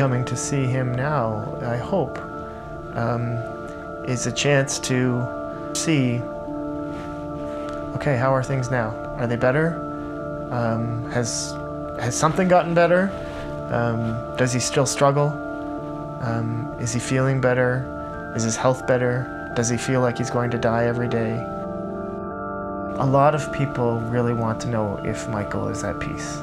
coming to see him now, I hope, um, is a chance to see okay, how are things now? Are they better? Um, has, has something gotten better? Um, does he still struggle? Um, is he feeling better? Is his health better? Does he feel like he's going to die every day? A lot of people really want to know if Michael is at peace.